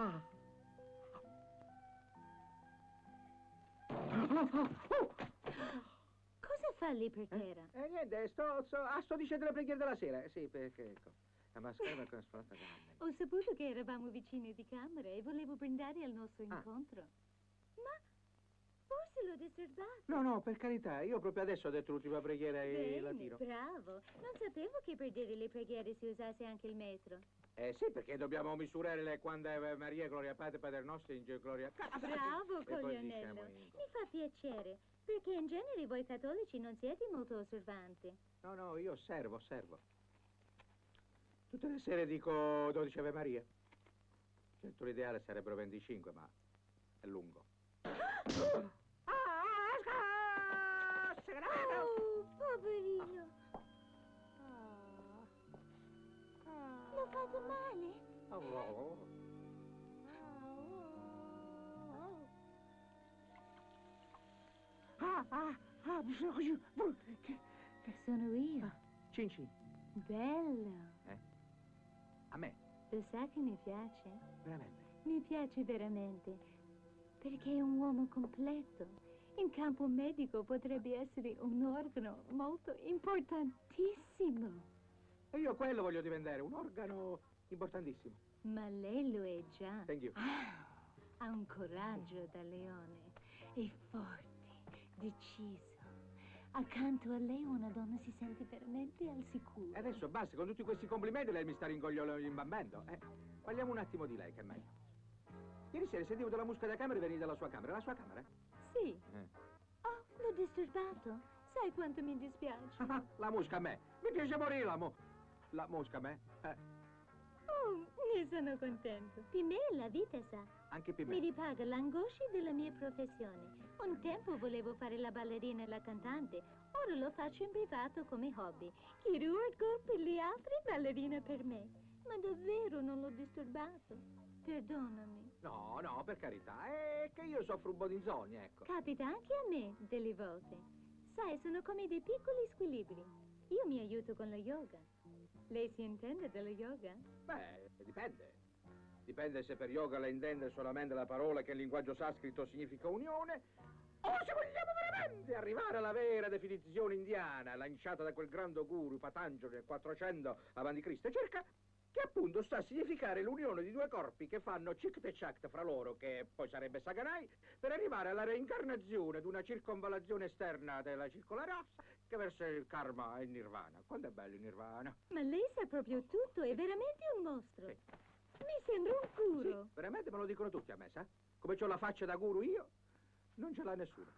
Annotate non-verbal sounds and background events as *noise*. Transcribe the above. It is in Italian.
Ah. Cosa fa lì per terra? Eh, niente, sto, sto, ah, sto dicendo le preghiere della sera. Sì, perché ecco. La mascherina con sfrotta grande. Ho saputo che eravamo vicini di camera e volevo brindare al nostro Ah. incontro. Ma forse l'ho disturbato. No, no, per carità, io proprio adesso ho detto l'ultima preghiera e Bene, la tiro. bravo. Non sapevo che per dire le preghiere si usasse anche il metro. Eh sì, perché dobbiamo misurare le quando è Maria, Gloria Padre, Padre nostro, in Gloria... Bravo, E poi Coglionello. Mi fa piacere, perché in genere voi cattolici non siete molto osservanti. No, no, io osservo, osservo. Tutte le sere dico 12 Ave Maria. Certo l'ideale sarebbero 25, ma è lungo. *gasps* Fatto male? Oh. Ah, ah, ah, bisogna... Che... Sono io. Cinci, Bello. a me, Lo sa che mi piace? veramente. Mi piace veramente, perché è un uomo completo. In campo medico potrebbe essere un organo molto importantissimo. E io quello voglio diventare, un organo importantissimo. Ma lei lo è già. Thank you. Ha un coraggio da leone. È forte, deciso. Accanto a lei una donna si sente veramente al sicuro. E adesso basta, con tutti questi complimenti lei mi sta ringogliolo imbambendo. Eh, parliamo un attimo di lei, che è meglio. Ieri sera sentivo della musica da camera e veniva dalla sua camera. La sua camera? Sì. Eh. Oh, l'ho disturbato. Sai quanto mi dispiace? Ah, la mosca a me. Mi piace morire la mo... La mosca a me. Eh, Oh, ne sono contento. Per me la vita sa. anche per Mi me. ripaga l'angoscia della mia professione. Un tempo volevo fare la ballerina e la cantante, ora lo faccio in privato come hobby. Chirurgo per gli altri, ballerina per me. Ma davvero non l'ho disturbato. Perdonami. No, no, per carità. È che io soffro un po' di insonnia, ecco. Capita anche a me delle volte. Sai, sono come dei piccoli squilibri. Io mi aiuto con lo yoga. Lei si intende dello yoga? Beh, dipende. Dipende se per yoga lei intende solamente la parola che in linguaggio sanscrito significa unione o se vogliamo veramente arrivare alla vera definizione indiana lanciata da quel grande guru Patanjali nel 400 a.C. cerca che appunto sta a significare l'unione di due corpi che fanno cict e chact fra loro, che poi sarebbe Saganai, per arrivare alla reincarnazione di una circonvallazione esterna della circolarassa che verso il karma e il nirvana. Quanto è bello il nirvana! Ma lei sa proprio tutto, è veramente un mostro. Sì. Mi sembra un Sì, guru. veramente me lo dicono tutti a me, sa? Come ho la faccia da guru io, non ce l'ha nessuno.